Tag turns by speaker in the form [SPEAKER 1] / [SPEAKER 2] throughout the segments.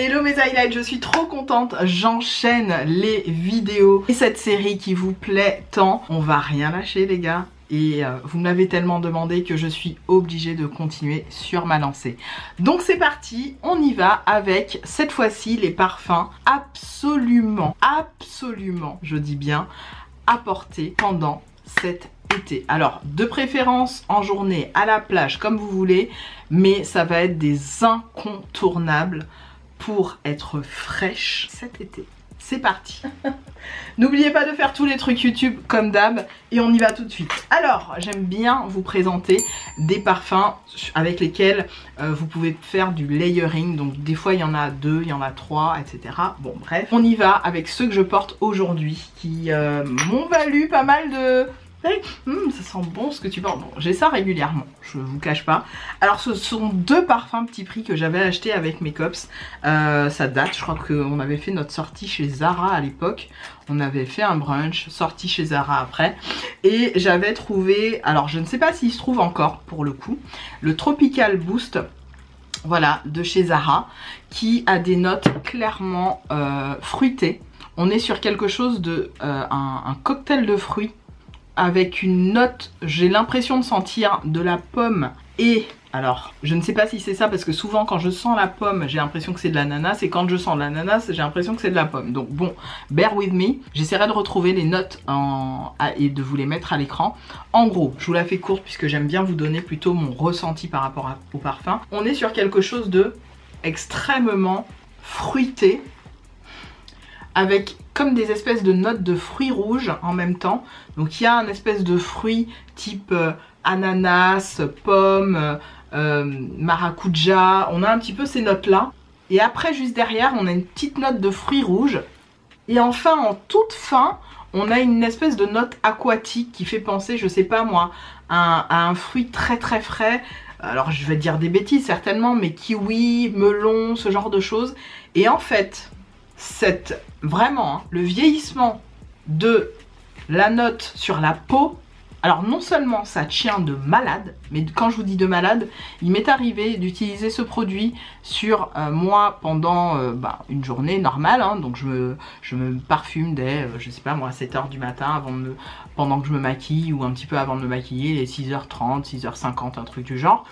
[SPEAKER 1] Hello mes highlights, je suis trop contente, j'enchaîne les vidéos et cette série qui vous plaît tant. On va rien lâcher les gars, et euh, vous m'avez tellement demandé que je suis obligée de continuer sur ma lancée. Donc c'est parti, on y va avec cette fois-ci les parfums absolument, absolument, je dis bien, apportés pendant cet été. Alors de préférence en journée, à la plage, comme vous voulez, mais ça va être des incontournables pour être fraîche cet été. C'est parti N'oubliez pas de faire tous les trucs YouTube comme d'hab et on y va tout de suite. Alors, j'aime bien vous présenter des parfums avec lesquels euh, vous pouvez faire du layering. Donc des fois il y en a deux, il y en a trois, etc. Bon bref, on y va avec ceux que je porte aujourd'hui qui euh, m'ont valu pas mal de Hum, ça sent bon ce que tu portes. Bon, j'ai ça régulièrement, je vous cache pas. Alors ce sont deux parfums petit prix que j'avais acheté avec mes cops. Euh, ça date, je crois qu'on avait fait notre sortie chez Zara à l'époque. On avait fait un brunch, sorti chez Zara après. Et j'avais trouvé, alors je ne sais pas s'il se trouve encore pour le coup, le Tropical Boost voilà, de chez Zara, qui a des notes clairement euh, fruitées. On est sur quelque chose de euh, un, cocktail de fruits avec une note, j'ai l'impression de sentir de la pomme et alors, je ne sais pas si c'est ça parce que souvent quand je sens la pomme, j'ai l'impression que c'est de l'ananas et quand je sens l'ananas, j'ai l'impression que c'est de la pomme. Donc bon, bear with me. J'essaierai de retrouver les notes et de vous les mettre à l'écran. En gros, je vous la fais courte puisque j'aime bien vous donner plutôt mon ressenti par rapport au parfum. On est sur quelque chose de extrêmement fruité avec comme des espèces de notes de fruits rouges en même temps. Donc il y a un espèce de fruit type euh, ananas, pomme, euh, euh, maracuja. On a un petit peu ces notes-là. Et après, juste derrière, on a une petite note de fruits rouges. Et enfin, en toute fin, on a une espèce de note aquatique qui fait penser, je sais pas moi, à un fruit très très frais. Alors je vais dire des bêtises certainement, mais kiwi, melon, ce genre de choses. Et en fait, cette, vraiment, hein, le vieillissement de la note sur la peau, alors non seulement ça tient de malade, mais quand je vous dis de malade, il m'est arrivé d'utiliser ce produit sur euh, moi pendant euh, bah, une journée normale, hein. donc je me, parfume dès, euh, je sais pas moi, 7h du matin pendant que je me maquille ou un petit peu avant de me maquiller, les 6h30, 6h50, un truc du genre.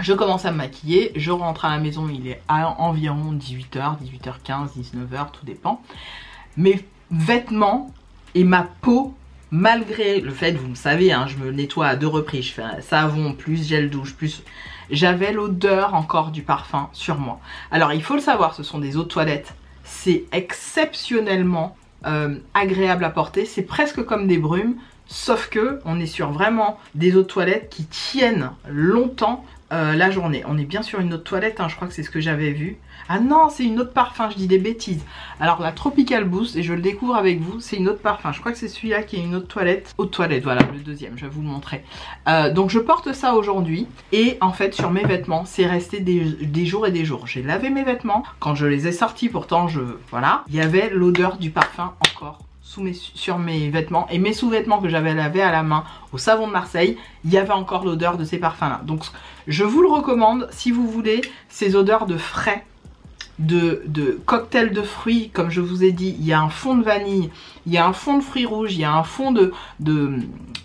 [SPEAKER 1] Je commence à me maquiller, je rentre à la maison, il est à environ 18h, 18h15, 19h, tout dépend. Mes vêtements et ma peau, malgré le fait, vous me savez, hein, je me nettoie à deux reprises, je fais savon, plus gel douche, plus... J'avais l'odeur encore du parfum sur moi. Alors il faut le savoir, ce sont des eaux de toilette. C'est exceptionnellement euh, agréable à porter, c'est presque comme des brumes, sauf que on est sur vraiment des eaux de toilette qui tiennent longtemps euh, la journée. On est bien sur une autre toilette, hein, je crois que c'est ce que j'avais vu. Ah non, c'est une autre parfum, je dis des bêtises. Alors la Tropical Boost, et je le découvre avec vous, c'est une autre parfum. Je crois que c'est celui-là qui est une autre toilette. Autre toilette, voilà, le deuxième, je vais vous le montrer. Euh, donc je porte ça aujourd'hui, et en fait sur mes vêtements, c'est resté des, jours et des jours. J'ai lavé mes vêtements, quand je les ai sortis, pourtant je... Voilà, il y avait l'odeur du parfum encore sur mes vêtements et mes sous-vêtements que j'avais lavés à la main au savon de Marseille, il y avait encore l'odeur de ces parfums là. Donc je vous le recommande si vous voulez ces odeurs de frais, de, cocktail de fruits, comme je vous ai dit, il y a un fond de vanille, il y a un fond de fruits rouges, il y a un fond de,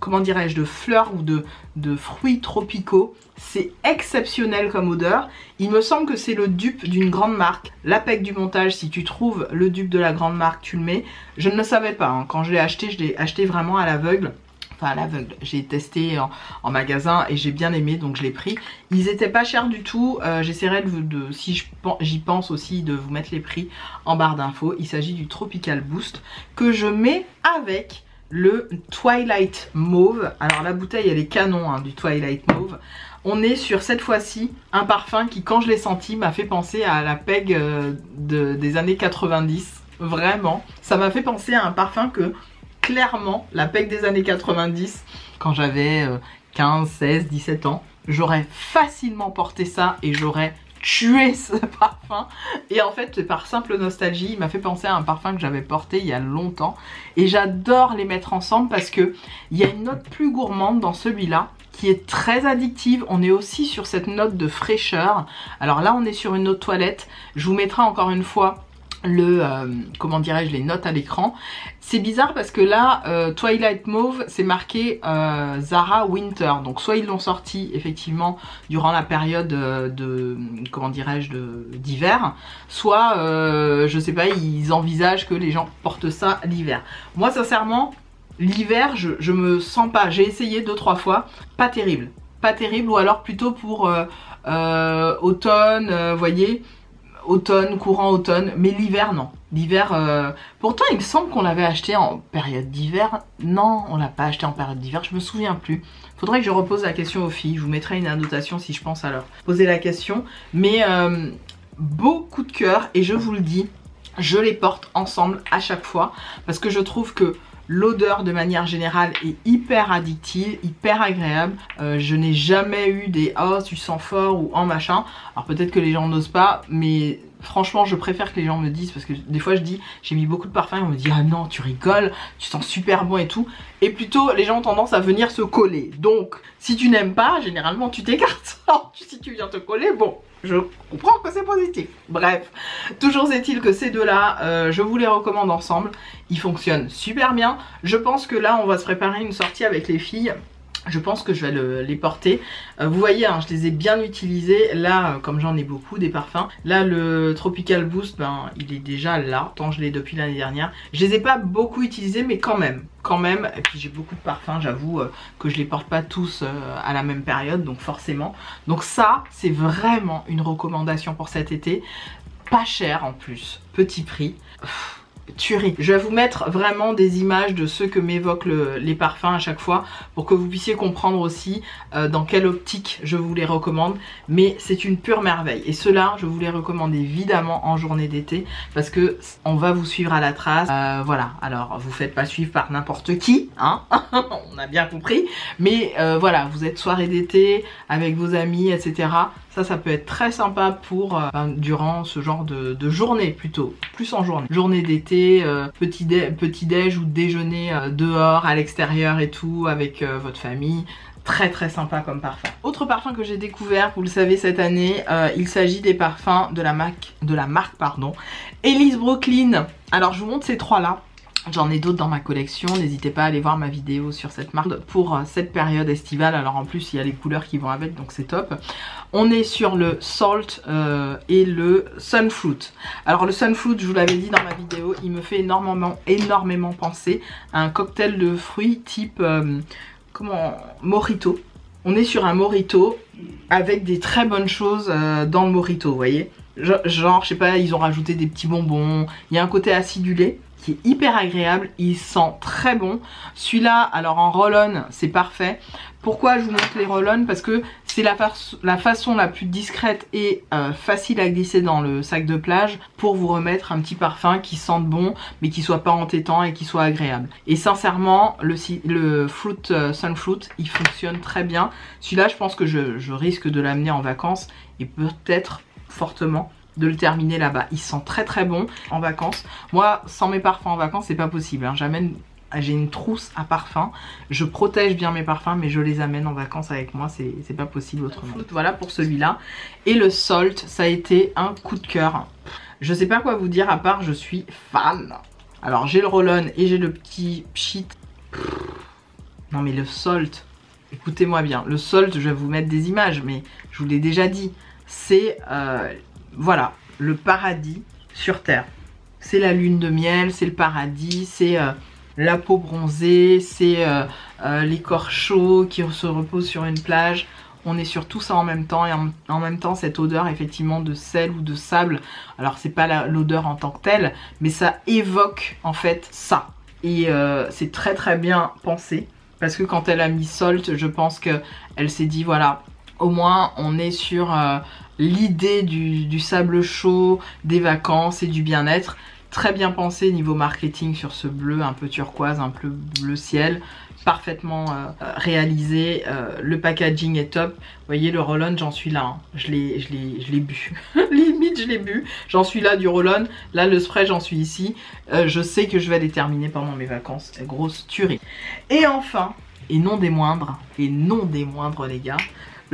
[SPEAKER 1] comment dirais-je, de fleurs ou de, de fruits tropicaux. C'est exceptionnel comme odeur. Il me semble que c'est le dupe d'une grande marque. L'APEC du montage, si tu trouves le dupe de la grande marque, tu le mets. Je ne le savais pas. Hein. Quand je l'ai acheté, je l'ai acheté vraiment à l'aveugle. Enfin à l'aveugle. J'ai testé en, magasin et j'ai bien aimé donc je l'ai pris. Ils étaient pas chers du tout. Euh, j'essaierai de, de, si j'y pense aussi, de vous mettre les prix en barre d'infos. Il s'agit du Tropical Boost que je mets avec le Twilight Mauve. Alors la bouteille elle est canon hein, du Twilight Mauve. On est sur cette fois-ci un parfum qui quand je l'ai senti m'a fait penser à la PEG euh, des années 90. Vraiment. Ça m'a fait penser à un parfum que clairement la PEG des années 90 quand j'avais 15, 16, 17 ans. J'aurais facilement porté ça et j'aurais tuer ce parfum. Et en fait, par simple nostalgie, il m'a fait penser à un parfum que j'avais porté il y a longtemps. Et j'adore les mettre ensemble parce que il y a une note plus gourmande dans celui-là qui est très addictive. On est aussi sur cette note de fraîcheur. Alors là, on est sur une note toilette. Je vous mettrai encore une fois le euh, comment dirais-je les notes à l'écran. C'est bizarre parce que là euh, Twilight Mauve c'est marqué euh, Zara Winter. Donc soit ils l'ont sorti effectivement durant la période de comment dirais-je d'hiver soit je sais pas ils envisagent que les gens portent ça l'hiver. Moi sincèrement l'hiver je, je me sens pas. J'ai essayé deux trois fois. Pas terrible. Pas terrible ou alors plutôt pour automne vous voyez automne, courant automne, mais l'hiver non. L'hiver, euh, pourtant il me semble qu'on l'avait acheté en période d'hiver. Non, on l'a pas acheté en période d'hiver, je me souviens plus. Faudrait que je repose la question aux filles, je vous mettrai une annotation si je pense à leur poser la question. Mais euh, beau coup de cœur et je vous le dis, je les porte ensemble à chaque fois parce que je trouve que L'odeur de manière générale est hyper addictive, hyper agréable. Euh, je n'ai jamais eu des « oh tu sens fort » ou « en machin ». Alors peut-être que les gens n'osent pas, mais franchement je préfère que les gens me disent parce que des fois je dis j'ai mis beaucoup de parfum et on me dit ah non tu rigoles tu sens super bon et tout et plutôt les gens ont tendance à venir se coller donc si tu n'aimes pas généralement tu t'écartes si tu viens te coller bon je comprends que c'est positif. Bref, toujours est-il que ces deux-là, euh, je vous les recommande ensemble. Ils fonctionnent super bien. Je pense que là, on va se préparer une sortie avec les filles je pense que je vais les porter. Euh, vous voyez, hein, je les ai bien utilisés. Là, euh, comme j'en ai beaucoup des parfums, là le Tropical Boost, ben, il est déjà là, tant je l'ai depuis l'année dernière. Je les ai pas beaucoup utilisés, mais quand même, quand même. Et puis j'ai beaucoup de parfums, j'avoue euh, que je les porte pas tous à la même période, donc forcément. Donc ça, c'est vraiment une recommandation pour cet été. Pas cher en plus, petit prix tuerie. Je vais vous mettre vraiment des images de ce que m'évoquent les parfums à chaque fois pour que vous puissiez comprendre aussi euh, dans quelle optique je vous les recommande. Mais c'est une pure merveille. Et cela, je vous les recommande évidemment en journée d'été parce que on va vous suivre à la trace. Euh, voilà, alors vous faites pas suivre par n'importe qui, hein on a bien compris. Mais euh, voilà, vous êtes soirée d'été avec vos amis, etc. Ça, ça peut être très sympa pour ben, durant ce genre de, journée plutôt, plus en journée. Journée d'été euh, petit, petit déj ou déjeuner euh, dehors, à l'extérieur et tout, avec euh, votre famille très très sympa comme parfum. Autre parfum que j'ai découvert, vous le savez cette année, il s'agit des parfums de la marque, de la marque pardon, Elise Brooklyn. Alors je vous montre ces trois là. J'en ai d'autres dans ma collection, n'hésitez pas à aller voir ma vidéo sur cette marque pour euh, cette période estivale. Alors en plus il y a les couleurs qui vont avec donc c'est top. On est sur le Salt euh, et le Sunfruit. Alors le Sunfruit je vous l'avais dit dans ma vidéo, il me fait énormément énormément penser à un cocktail de fruits type euh, comment mojito. On est sur un mojito avec des très bonnes choses dans le mojito, vous voyez Genre, je sais pas, ils ont rajouté des petits bonbons, il y a un côté acidulé qui est hyper agréable, il sent très bon. Celui-là, alors en roll-on, c'est parfait. Pourquoi je vous montre les roll-on? Parce que c'est la, façon la plus discrète et euh, facile à glisser dans le sac de plage pour vous remettre un petit parfum qui sente bon, mais qui soit pas entêtant et qui soit agréable. Et sincèrement, le, le Fruit euh, il fonctionne très bien. Celui-là, je pense que je risque de l'amener en vacances et peut-être fortement de le terminer là-bas. Il sent très très bon en vacances. Moi, sans mes parfums en vacances, c'est pas possible. Hein. J'amène j'ai une trousse à parfums. Je protège bien mes parfums, mais je les amène en vacances avec moi. C'est pas possible autrement. Voilà pour celui-là. Et le Salt, ça a été un coup de cœur. Je sais pas quoi vous dire à part je suis fan. Alors j'ai le roll et j'ai le petit pchit. Non mais le Salt, écoutez-moi bien. Le Salt, je vais vous mettre des images, mais je vous l'ai déjà dit. C'est... Euh, voilà, le paradis sur Terre. C'est la lune de miel, c'est le paradis, c'est euh, la peau bronzée, c'est euh, euh, les corps chauds qui se reposent sur une plage. On est sur tout ça en même temps et en, même temps cette odeur effectivement de sel ou de sable. Alors c'est pas l'odeur en tant que telle, mais ça évoque en fait ça. Et c'est très très bien pensé parce que quand elle a mis Salt, je pense qu'elle s'est dit voilà, au moins on est sur l'idée du, sable chaud, des vacances et du bien-être. Très bien pensé niveau marketing sur ce bleu un peu turquoise, un peu bleu ciel. Parfaitement euh, réalisé. Euh, le packaging est top. Vous voyez le roll-on, j'en suis là. Hein. Je l'ai bu. Limite, je l'ai bu. J'en suis là du roll-on. Là, le spray, j'en suis ici. Euh, je sais que je vais les terminer pendant mes vacances. Grosse tuerie. Et enfin, Et non des moindres, et non des moindres les gars,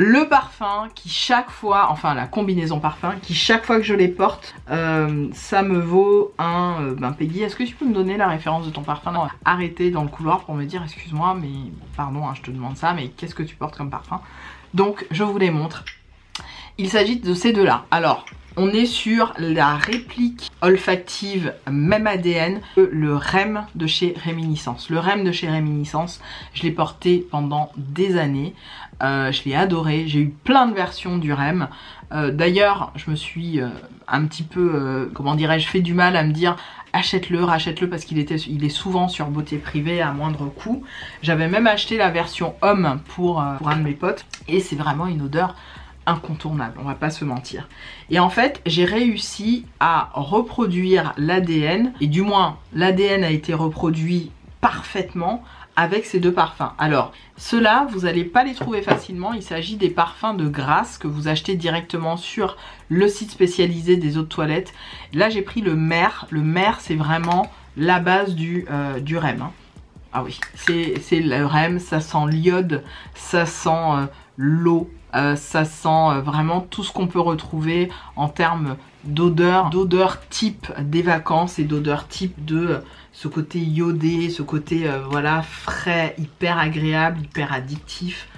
[SPEAKER 1] le parfum qui chaque fois, enfin la combinaison parfum, qui chaque fois que je les porte, euh, ça me vaut un... Euh, ben Peggy, est-ce que tu peux me donner la référence de ton parfum? Arrêtez dans le couloir pour me dire, excuse-moi, mais pardon, hein, je te demande ça, mais qu'est-ce que tu portes comme parfum? Donc je vous les montre. Il s'agit de ces deux-là. Alors, on est sur la réplique olfactive même ADN, le REM de chez Réminiscence. Le REM de chez Réminiscence, je l'ai porté pendant des années. Euh, je l'ai adoré, j'ai eu plein de versions du REM. Euh, d'ailleurs, je me suis euh, un petit peu, comment dirais-je, fait du mal à me dire achète-le, rachète-le parce qu'il était, il est souvent sur beauté privée à moindre coût. J'avais même acheté la version homme pour, pour un de mes potes et c'est vraiment une odeur incontournable, on va pas se mentir. Et en fait, j'ai réussi à reproduire l'ADN, et du moins l'ADN a été reproduit parfaitement avec ces deux parfums. Alors, ceux-là, vous n'allez pas les trouver facilement. Il s'agit des parfums de grâce que vous achetez directement sur le site spécialisé des eaux de toilette. Là, j'ai pris le mer. Le mer, c'est vraiment la base du, euh, REM. Hein. Ah oui, c'est le REM, ça sent l'iode, ça sent euh, l'eau, euh, ça sent euh, vraiment tout ce qu'on peut retrouver en termes d'odeur, d'odeur type des vacances et d'odeur type de ce côté iodé, ce côté voilà frais, hyper agréable, hyper addictif.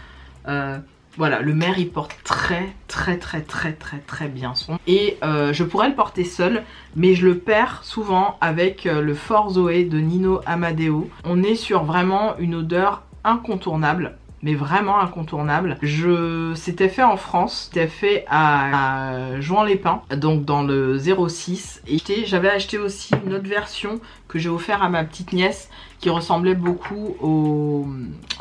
[SPEAKER 1] Voilà, le maire il porte très très très très très très bien son. Et je pourrais le porter seul, mais je le perds souvent avec le Fort Zoé de Nino Amadeo. On est sur vraiment une odeur incontournable mais vraiment incontournable. Je C'était fait en France, c'était fait à, à Juan-les-Pins, donc dans le 06. Et j'avais acheté aussi une autre version que j'ai offert à ma petite nièce qui ressemblait beaucoup au...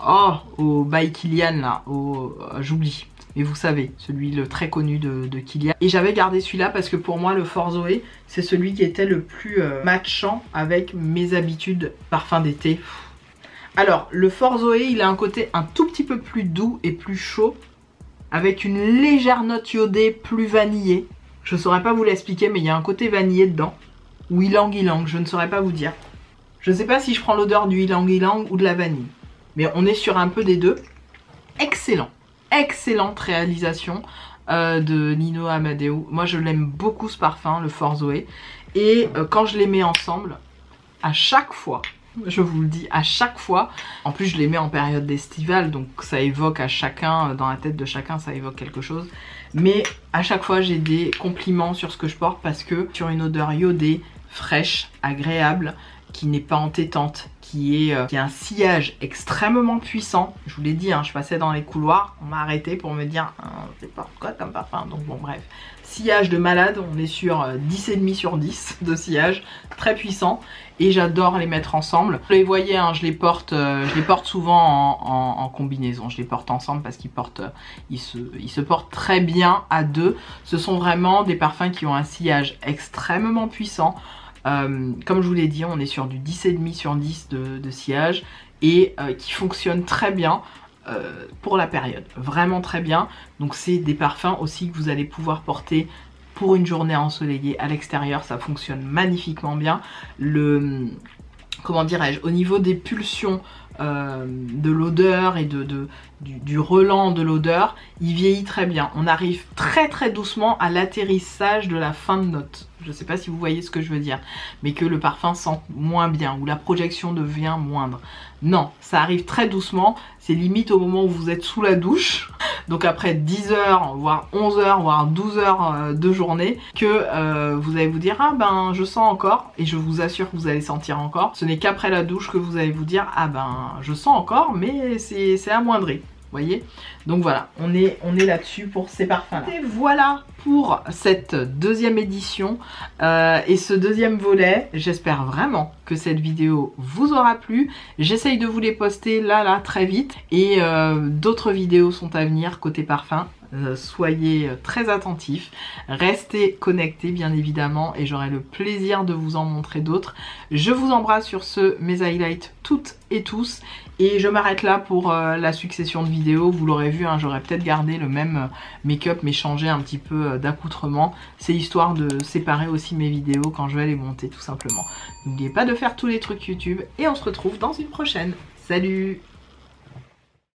[SPEAKER 1] Oh, au By Kilian là, au... J'oublie. Mais vous savez, celui le très connu de, de Kilian. Et j'avais gardé celui-là parce que pour moi, le Fort Zoé, c'est celui qui était le plus euh, matchant avec mes habitudes parfum d'été. Alors, le Fort Zoé, il a un côté un tout petit peu plus doux et plus chaud, avec une légère note iodée plus vanillée. Je saurais pas vous l'expliquer, mais il y a un côté vanillé dedans. Ou ylang-ylang, je ne saurais pas vous dire. Je sais pas si je prends l'odeur du ylang-ylang ou de la vanille. Mais on est sur un peu des deux. Excellent. Excellente réalisation euh, de Nino Amadeo. Moi, je l'aime beaucoup ce parfum, le Fort Zoé. Et euh, quand je les mets ensemble, à chaque fois, je vous le dis à chaque fois. En plus, je les mets en période estivale, donc ça évoque à chacun, dans la tête de chacun, ça évoque quelque chose. Mais à chaque fois, j'ai des compliments sur ce que je porte parce que sur une odeur iodée, fraîche, agréable, qui n'est pas entêtante, qui est, euh, un sillage extrêmement puissant. Je vous l'ai dit, hein, je passais dans les couloirs, on m'a arrêté pour me dire hein, c'est pas quoi comme parfum, donc bon bref. Sillage de malade, on est sur 10,5 euh, sur 10 de sillage, très puissant et j'adore les mettre ensemble. Vous les voyez, hein, je, les porte, euh, je les porte souvent en, combinaison, je les porte ensemble parce qu'ils portent, ils se, portent très bien à deux. Ce sont vraiment des parfums qui ont un sillage extrêmement puissant. Euh, comme je vous l'ai dit, on est sur du 10,5 sur 10 de, sillage et euh, qui fonctionne très bien euh, pour la période. Vraiment très bien. Donc c'est des parfums aussi que vous allez pouvoir porter pour une journée ensoleillée à l'extérieur. Ça fonctionne magnifiquement bien. Le, comment dirais-je, au niveau des pulsions de l'odeur et du, relan de l'odeur, il vieillit très bien. On arrive très très doucement à l'atterrissage de la fin de note je sais pas si vous voyez ce que je veux dire, mais que le parfum sent moins bien ou la projection devient moindre. Non, ça arrive très doucement, c'est limite au moment où vous êtes sous la douche, donc après 10 heures, voire 11 heures, voire 12 heures euh, de journée, que euh, vous allez vous dire ah ben je sens encore, et je vous assure que vous allez sentir encore. Ce n'est qu'après la douche que vous allez vous dire ah ben je sens encore, mais c'est amoindri voyez Donc voilà, on est, on est là-dessus pour ces parfums-là. Et voilà pour cette deuxième édition euh, et ce deuxième volet. J'espère vraiment cette vidéo vous aura plu. J'essaye de vous les poster là, là, très vite. Et euh, d'autres vidéos sont à venir côté parfum. Euh, soyez très attentifs, restez connectés bien évidemment et j'aurai le plaisir de vous en montrer d'autres. Je vous embrasse sur ce, mes highlights toutes et tous et je m'arrête là pour euh, la succession de vidéos. Vous l'aurez vu, hein, j'aurais peut-être gardé le même euh, make-up mais changé un petit peu d'accoutrement. C'est histoire de séparer aussi mes vidéos quand je vais les monter tout simplement. N'oubliez pas de faire tous les trucs YouTube et on se retrouve dans une prochaine. Salut